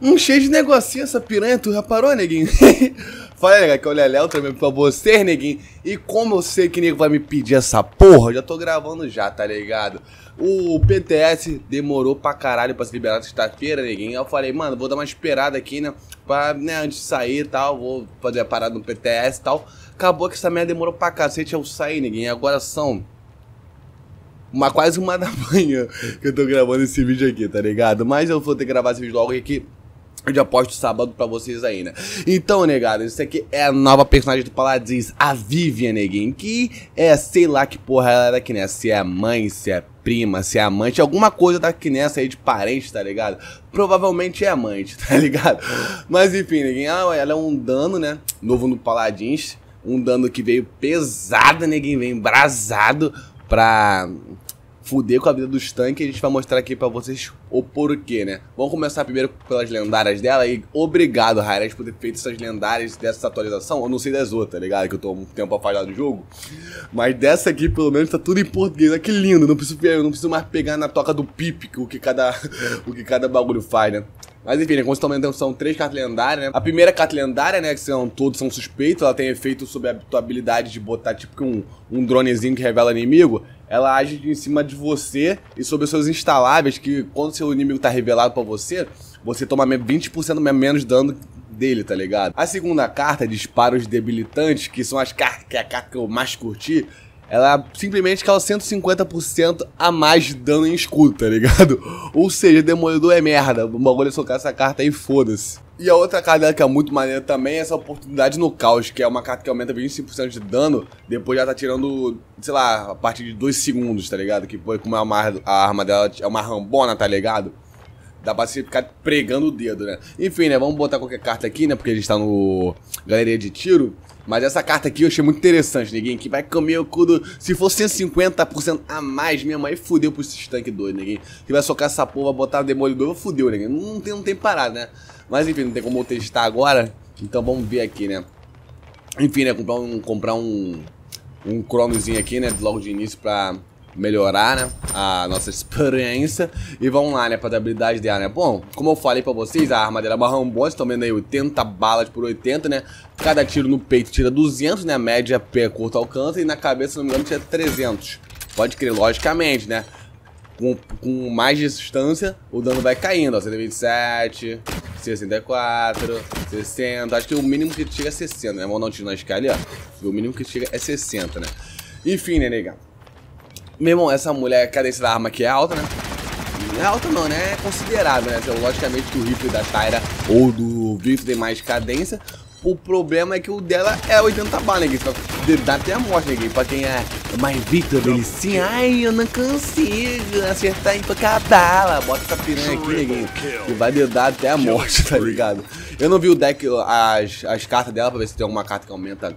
Um cheio de negocinho essa piranha, tu reparou, neguinho? Fala, nega, que é o Leléu também pra você, neguinho. E como eu sei que nego vai me pedir essa porra, já tô gravando já, tá ligado? O PTS demorou pra caralho pra se liberar sexta-feira, neguinho. Eu falei, mano, vou dar uma esperada aqui, né? Pra, né, antes de sair e tal, vou fazer a parada no PTS e tal. Acabou que essa merda demorou pra cacete eu sair, neguinho. Agora são uma, quase uma da manhã que eu tô gravando esse vídeo aqui, tá ligado? Mas eu vou ter que gravar esse vídeo logo aqui eu já posto sábado pra vocês aí, né? Então, negado, isso aqui é a nova personagem do Paladins, a Vivian, neguinho. Que é, sei lá que porra ela é daqui, né? Se é mãe, se é prima, se é amante, alguma coisa daqui nessa aí de parente, tá ligado? Provavelmente é amante, tá ligado? Mas enfim, neguinho, ah, ela é um dano, né? Novo no Paladins. Um dano que veio pesado, neguinho, veio embrasado pra fuder com a vida dos tanques, a gente vai mostrar aqui pra vocês o porquê, né? Vamos começar primeiro pelas lendárias dela e obrigado, Rairas, por ter feito essas lendárias dessa atualização. Eu não sei das outras, tá ligado? Que eu tô um tempo afastado do jogo. Mas dessa aqui, pelo menos, tá tudo em português. Olha que lindo, não preciso, eu não preciso mais pegar na toca do pip o que cada, o que cada bagulho faz, né? Mas enfim, né, como vocês estão são três cartas lendárias, né? A primeira carta lendária, né, que são, todos são suspeitos, ela tem efeito sobre a tua habilidade de botar tipo um, um dronezinho que revela inimigo. Ela age em cima de você e sobre os seus instaláveis, que quando seu inimigo tá revelado pra você, você toma 20% menos dano dele, tá ligado? A segunda carta, disparos debilitantes, que são as cartas que é a carta que eu mais curti, ela simplesmente causa 150% a mais de dano em escudo, tá ligado? Ou seja, Demolidor é merda. O bagulho é socar essa carta aí, foda-se. E a outra carta dela que é muito maneira também é essa oportunidade no caos, que é uma carta que aumenta 25% de dano, depois já tá tirando, sei lá, a partir de 2 segundos, tá ligado? Que foi como é uma, a arma dela é uma rambona, tá ligado? Dá pra você ficar pregando o dedo, né? Enfim, né? Vamos botar qualquer carta aqui, né? Porque a gente tá no galeria de tiro. Mas essa carta aqui eu achei muito interessante, ninguém que vai comer o cu do... Se for 150% a mais mesmo, aí fudeu pro tanque doido, ninguém. Que vai socar essa porra, botar o demolidor, fudeu, ninguém. Não tem, não tem parada, né? Mas enfim, não tem como eu testar agora. Então vamos ver aqui, né? Enfim, né? Comprar um, comprar um, um cronozinho aqui, né? Logo de início pra melhorar, né, a nossa experiência. E vamos lá, né, pra dar habilidade dela, né. Bom, como eu falei pra vocês, a arma dela é Rambo, vocês estão vendo aí 80 balas por 80, né. Cada tiro no peito tira 200, né, média pé curto alcance, e na cabeça, se não me engano, tira 300. Pode crer, logicamente, né. Com, com mais distância, o dano vai caindo, ó, 127, 64, 60, acho que o mínimo que chega é 60, né, vamos dar um tiro na escala ali, ó, o mínimo que chega é 60, né. Enfim, né, negão. Meu irmão, essa mulher, a cadência da arma aqui é alta, né? Não é alta não, né? É considerável, né? Então, logicamente que o rifle da Tyra ou do Victor tem mais cadência. O problema é que o dela é 80 balas, né? Só dá até a morte, né? Pra quem é mais Victor dele, sim. Ai, eu não consigo acertar em tocar bala. Bota essa piranha aqui, neguinho. Que vai dar até a morte, tá ligado? Eu não vi o deck, as, as cartas dela pra ver se tem alguma carta que aumenta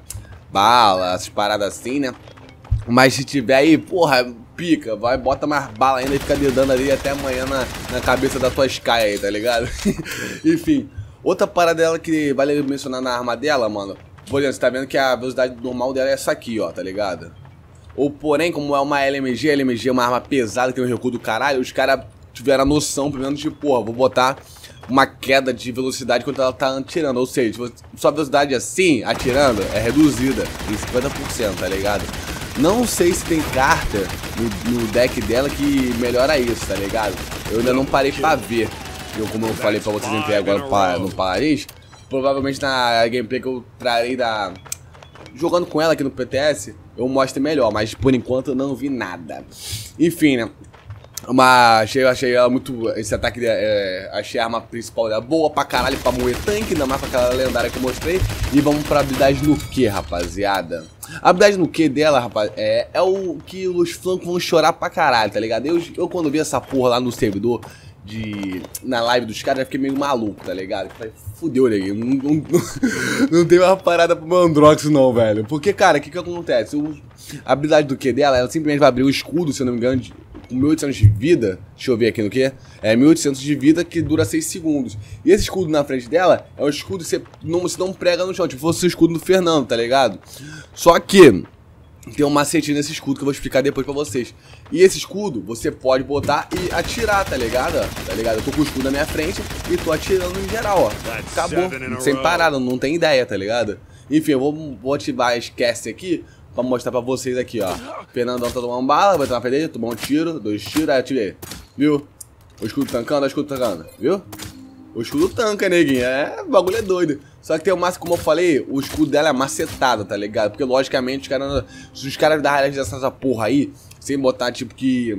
bala, essas paradas assim, né? Mas se tiver aí, porra, pica, vai, bota mais bala ainda e fica dedando ali até amanhã na, na cabeça da tua Sky aí, tá ligado? Enfim, outra parada dela que vale mencionar na arma dela, mano. Por exemplo, você tá vendo que a velocidade normal dela é essa aqui, ó, tá ligado? Ou porém, como é uma LMG, LMG é uma arma pesada, tem um recuo do caralho, os caras tiveram a noção, pelo menos, de, porra, vou botar uma queda de velocidade quando ela tá atirando. Ou seja, sua velocidade assim, atirando, é reduzida em 50%, tá ligado? Não sei se tem carta no, no, deck dela que melhora isso, tá ligado? Eu ainda não parei pra ver. Eu, como eu falei pra vocês entrei agora no Paris, provavelmente na gameplay que eu trarei da... Jogando com ela aqui no PTS, eu mostro melhor, mas por enquanto eu não vi nada. Enfim, né? Uma, achei, achei ela muito. Esse ataque, é, achei a arma principal dela boa pra caralho pra moer tanque, ainda mais com aquela lendária que eu mostrei. E vamos pra habilidade no que, rapaziada? A habilidade no que dela, rapaz, é, é o que os flancos vão chorar pra caralho, tá ligado? Eu, eu quando vi essa porra lá no servidor, de. Na live dos caras, eu fiquei meio maluco, tá ligado? Eu falei, fudeu, né? Não, não, não, não tem uma parada pro Mandrox, não, velho. Porque, cara, o que que acontece? O, a habilidade do Q dela, ela simplesmente vai abrir o escudo, se eu não me engano, de, 1800 de vida. Deixa eu ver aqui no que. É 1800 de vida que dura 6 segundos. E esse escudo na frente dela é um escudo que você não, você não prega no chão, tipo fosse o escudo do Fernando, tá ligado? Só que tem um macetinho nesse escudo que eu vou explicar depois pra vocês. E esse escudo, você pode botar e atirar, tá ligado? Tá ligado? Eu tô com o escudo na minha frente e tô atirando em geral, ó. Acabou. Sem parada, não tem ideia, tá ligado? Enfim, eu vou, vou ativar esse cast aqui pra mostrar pra vocês aqui, ó. Fernandão tá tomando bala, vai tomar pra tomar um tiro, dois tiros, aí atirei. Viu? O escudo tancando, o escudo tancando, viu? O escudo tanca, neguinho. É, o bagulho é doido. Só que tem o máximo, como eu falei, o escudo dela é macetado, tá ligado? Porque, logicamente, os caras. Se os caras da realização dessa porra aí, sem botar, tipo, que.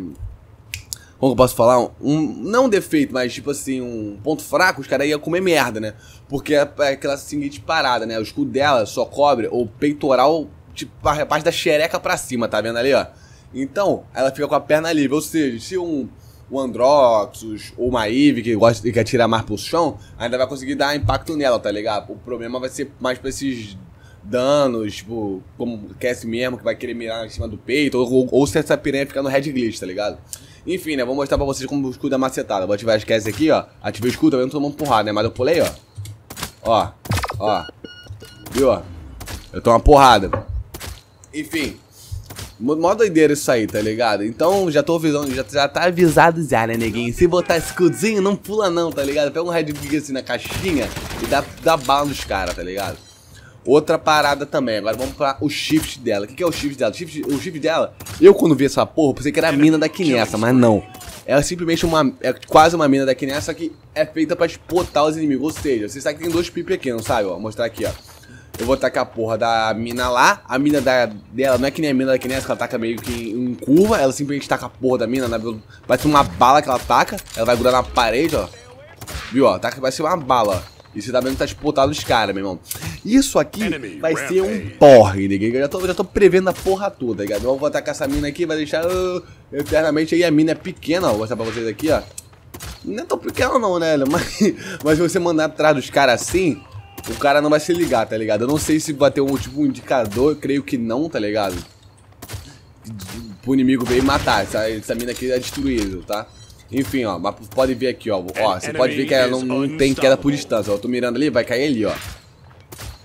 Como eu posso falar? Um, não um defeito, mas tipo assim, um ponto fraco, os caras iam comer merda, né? Porque é, é aquela seguinte parada, né? O escudo dela só cobre o peitoral, tipo, a parte da xereca pra cima, tá vendo ali, ó? Então, ela fica com a perna livre. Ou seja, se um o Androxus ou uma Eve que gosta que quer tirar mais pro chão, ainda vai conseguir dar impacto nela, tá ligado? O problema vai ser mais pra esses danos, tipo, como o Cass mesmo, que vai querer mirar em cima do peito, ou, ou se essa piranha ficar no Red Glitch, tá ligado? Enfim, né, vou mostrar pra vocês como o escudo é macetada. Vou ativar as Cass aqui, ó. Ativei o escudo, eu não tô tomando porrada, né, mas eu pulei, ó. Ó, ó. Viu, ó? Eu tô uma porrada. Enfim, Mó doideira isso aí, tá ligado? Então já tô avisando, já, já tá avisado já, né, neguinho? Se botar escudinho, não pula não, tá ligado? Pega um Red Big assim na caixinha e dá, dá bala nos caras, tá ligado? Outra parada também, agora vamos pra o shift dela. O que, que é o shift dela? O shift, o shift dela, eu quando vi essa porra, pensei que era a mina da Kinessa, mas não. É simplesmente uma. É quase uma mina da Kinessa, só que é feita pra espotar os inimigos. Ou seja, você sabe que tem dois pipes aqui, não sabe? Ó, vou mostrar aqui, ó. Eu vou tacar a porra da mina lá. A mina da, dela não é que nem a mina da que ela taca meio que em, curva. Ela simplesmente taca a porra da mina. Na, vai ser uma bala que ela taca. Ela vai grudar na parede, ó. Viu, ó? Taca, vai ser uma bala. E você tá vendo que tá disputado os caras, meu irmão. Isso aqui vai ser um porre, ninguém. Eu já tô, já tô prevendo a porra toda, tá ligado? Eu vou tacar essa mina aqui, vai deixar uh, eternamente aí. A mina é pequena, ó. Vou mostrar pra vocês aqui, ó. Não é tão pequena não, né? Mas, mas você mandar atrás dos caras assim, o cara não vai se ligar, tá ligado? Eu não sei se vai ter um tipo um indicador, creio que não, tá ligado? Pro inimigo e matar. Essa, essa mina aqui é destruída, tá? Enfim, ó, mas pode ver aqui, ó. Ó, você pode ver que ela não, não tem queda por distância. Ó, eu tô mirando ali, vai cair ali, ó.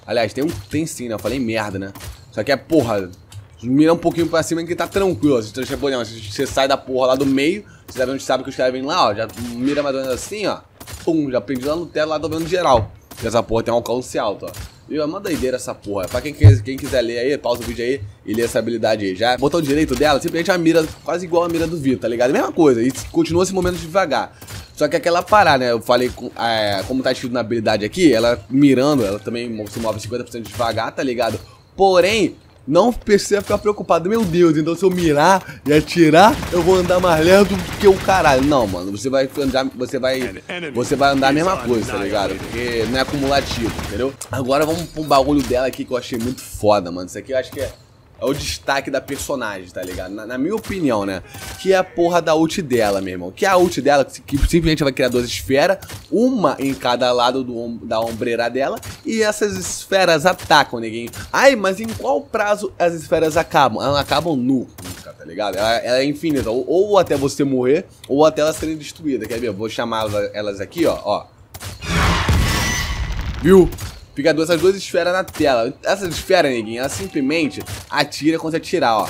Aliás, tem um. Tem sim, né? Eu falei merda, né? Só que é porra. Mira um pouquinho pra cima que tá tranquilo. Você, você sai da porra lá do meio, você já sabe que os caras vêm lá, ó. Já mira mais ou menos assim, ó. Pum, já prendi lá no teto, lá tô vendo geral. Porque essa porra tem um alcance alto, ó. Viu? É uma doideira essa porra. Pra quem, quem quiser ler aí, pausa o vídeo aí e lê essa habilidade aí. Já botão direito dela, simplesmente a mira quase igual a mira do Vitor, tá ligado? Mesma coisa. E continua esse momento devagar. Só que aquela parada, né? Eu falei, é, como tá escrito na habilidade aqui, ela mirando, ela também se move 50% devagar, tá ligado? Porém, não precisa ficar preocupado. Meu Deus, então se eu mirar e atirar, eu vou andar mais lento que o caralho. Não, mano, você vai andar, você vai, você vai andar a mesma coisa, tá ligado? Porque não é acumulativo, entendeu? Agora vamos um bagulho dela aqui que eu achei muito foda, mano. Isso aqui eu acho que é é o destaque da personagem, tá ligado? Na, na, minha opinião, né? Que é a porra da ult dela, meu irmão. Que é a ult dela, que, que simplesmente vai criar duas esferas, uma em cada lado do, da ombreira dela, e essas esferas atacam, ninguém. Ai, mas em qual prazo as esferas acabam? Elas acabam nunca, tá ligado? Ela, ela é infinita, ou, ou, até você morrer, ou até elas serem destruídas. Quer ver? Vou chamar elas aqui, ó, ó. Viu? Fica essas duas esferas na tela. Essa esfera, neguinho, ela simplesmente atira quando você atirar, ó.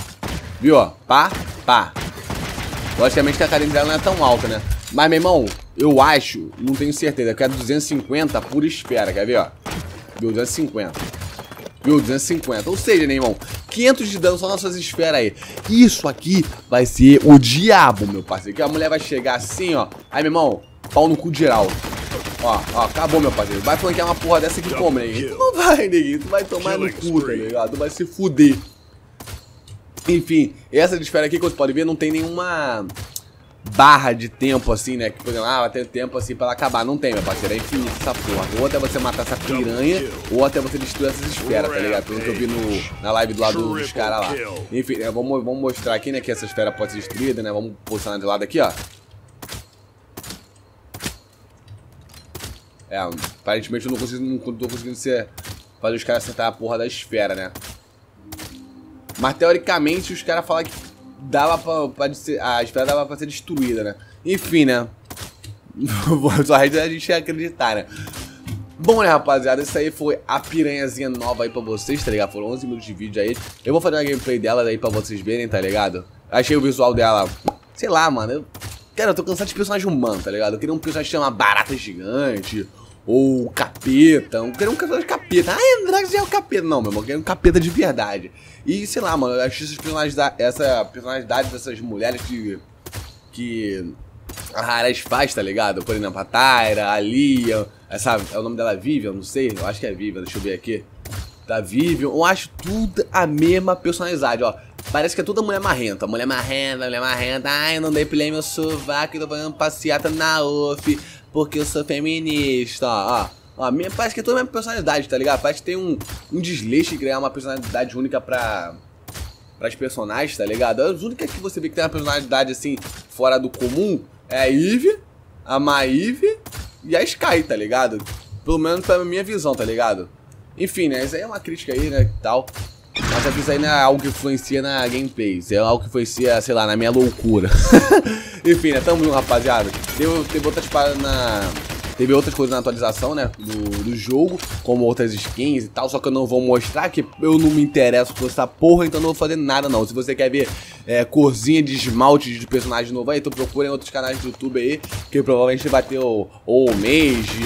Viu, ó? Pá, pá. Logicamente que a cadência dela não é tão alta, né? Mas, meu irmão, eu acho, não tenho certeza, que é 250 por esfera, quer ver, ó? Viu, 250. Viu, 250. Ou seja, né, irmão, 500 de dano só nessas esferas aí. Isso aqui vai ser o diabo, meu parceiro. Que a mulher vai chegar assim, ó. Aí, meu irmão, pau no cu geral. Ó, ó, acabou, meu parceiro. Vai flanquear uma porra dessa aqui como, neguinho? Tu não vai, neguinho. Tu vai tomar no cu, tá ligado? Tu vai se fuder. Enfim, essa de esfera aqui, como você pode ver, não tem nenhuma barra de tempo assim, né? Que, por exemplo, ah, vai ter tempo assim pra ela acabar. Não tem, meu parceiro. É infinito essa porra. Ou até você matar essa piranha, ou até você destruir essas esferas, tá ligado? Pelo que eu vi no, na live do lado dos caras lá. Enfim, é, vamos, vamos mostrar aqui, né, que essa esfera pode ser destruída, né? Vamos posicionar de lado aqui, ó. É, aparentemente eu não, consigo, não tô conseguindo ser, fazer os caras acertar a porra da esfera, né? Mas teoricamente os caras falaram que dava pra, pra ser, a esfera dava pra ser destruída, né? Enfim, né? Só a gente acreditar, né? Bom, né, rapaziada, isso aí foi a piranhazinha nova aí pra vocês, tá ligado? Foram 11 minutos de vídeo aí. Eu vou fazer uma gameplay dela aí pra vocês verem, tá ligado? Achei o visual dela, sei lá, mano. Eu, cara, eu tô cansado de personagem humano, tá ligado? Eu queria um personagem que chama barata gigante, ou capeta. Eu queria um personagem capeta. Ah, Andrax é o capeta. Não, meu irmão, eu queria um capeta de verdade. E sei lá, mano, eu acho esses personalidade, essa personalidade dessas mulheres que. que a Hares faz, tá ligado? Por exemplo, a Tyra, a Lia, essa, é o nome dela Vivian, não sei, eu acho que é Vivian, deixa eu ver aqui. Da Vivian, eu acho tudo a mesma personalidade, ó. Parece que é toda mulher marrenta, mulher marrenta, mulher marrenta, ai, não play meu sovaco, tô fazendo passeata na UF, porque eu sou feminista, ó. ó. minha, parece que é toda a minha personalidade, tá ligado? Parece que tem um, um desleixo de criar uma personalidade única pra, pras personagens, tá ligado? As únicas que você vê que tem uma personalidade assim, fora do comum, é a Eve, a Maeve e a Sky, tá ligado? Pelo menos pra minha visão, tá ligado? Enfim, né? Isso aí é uma crítica aí, né? Tal. Mas isso aí não é algo que influencia na gameplay. Isso é algo que influencia, sei lá, na minha loucura. Enfim, né? Tamo junto, rapaziada. Teve, teve outras paradas na Teve outras coisas na atualização, né, do, do jogo, como outras skins e tal, só que eu não vou mostrar, que eu não me interesso por essa porra, então não vou fazer nada não. Se você quer ver é, corzinha de esmalte de personagem novo aí, então procurem outros canais do YouTube aí, que provavelmente vai ter o, ou o Mage,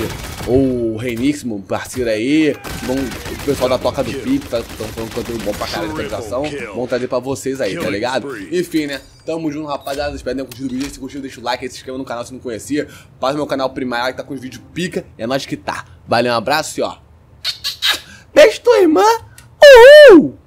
ou o Renix, um parceiro aí, bom, o pessoal da Toca do Pip, tá falando conteúdo bom pra caralho de atualização, vão trazer pra vocês aí, tá ligado? Enfim, né, tamo junto, rapaziada, espero que tenham curtido o vídeo, se curtiu, deixa o like, se inscreva no canal se não conhecia, passa meu canal primário que tá com os vídeos pica, é nóis que tá. Valeu, um abraço e ó. Beijo tua irmã. Uhul!